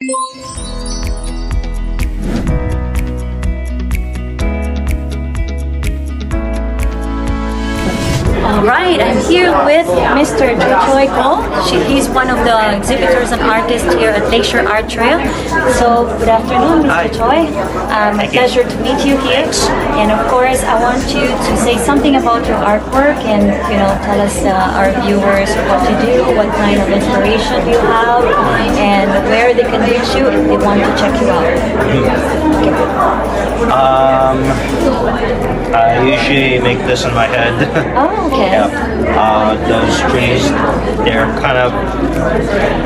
All right, I'm here with Mr. Choi Ko. She- He's one of the exhibitors and artists here at Lakeshore Art Trail. So, good afternoon, Mr. Hi. Choi. Um, my pleasure to meet you here. And of course, I want you to say something about your artwork and you know tell us uh, our viewers what you do, what kind of inspiration you have, and they can reach you if they want to check you out. Um, I usually make this in my head. Oh, okay. yeah. Uh, those trees, they're kind of,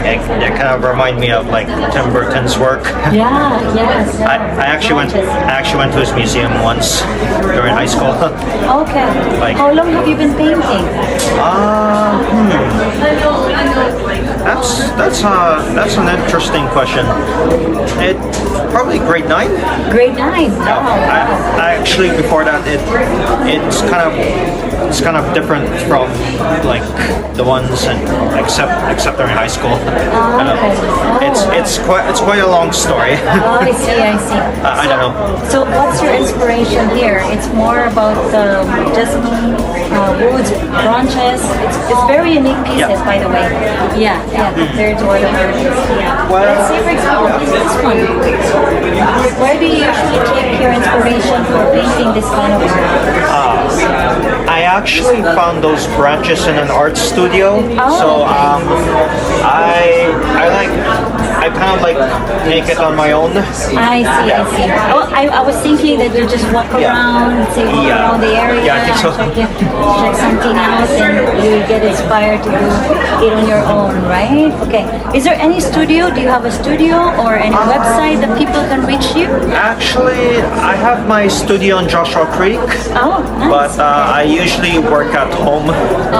they, they kind of remind me of like Tim Burton's work. Yeah, yes. I, I actually went. I actually went to his museum once during high school. Okay. Like- How long have you been painting? Uh, that's that's uh that's an interesting question. It probably grade nine. Grade nine. Wow. I actually before that it it's kind of it's kind of different from like the ones and except except during high school. Oh, Uh, okay. It's it's quite it's quite a long story. Oh, I see, I see. I- I don't know. So, what's your inspiration here? It's more about the just uh, woods, branches. It's, it's very unique pieces, Yeah. by the way. Yeah, yeah, compared to other artists. Yeah. Well- Let's say, for example, this this one. Where do you usually take your for this kind of art? I actually found those branches in an art studio. Oh, so um, I I like I kind of like make it on my own. I see, I see. Oh, I, I was thinking that you just walk Yeah. around, say walk Yeah. around the area, Yeah, I think so. check, it, check something out, and you get inspired to do it on your own, right? Okay. Is there any studio? Do you have a studio or any website that people can reach you? Actually, I have my studio in Joshua Creek. Oh, nice. But uh, I usually work at home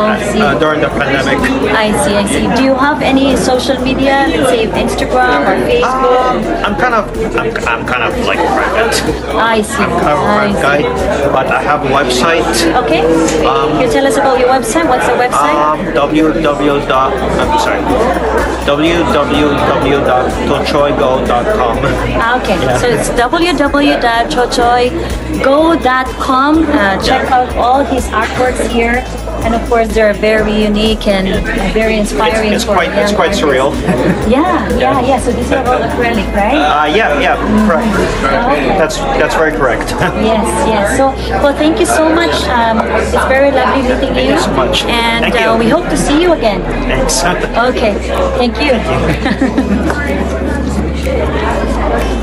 Oh, uh, during the pandemic. I see, I see. Do you have any social media, say Instagram or Facebook? Um, I'm kind of, I'm, I'm kind of like private. I see. I'm kind of private guy, but I have a website. Okay. Um, Can you tell us about your website? What's the website? Um, www. I'm sorry. www.tsochoygo.com. Ah, Okay, so it's www.tsochoygo.com. Uh, check out all his artworks here, and of course they're very unique and very inspiring. It's, it's quite, it's quite artists. surreal. Yeah, yeah, yeah. So these are all acrylic, right? Uh, yeah, yeah, correct. Okay. That's that's very correct. Yes, yes. So, well, thank you so much. Um, it's very lovely meeting Thank you. you so much. And Thank uh, you. we hope to see you again. Thanks. Okay, thank you.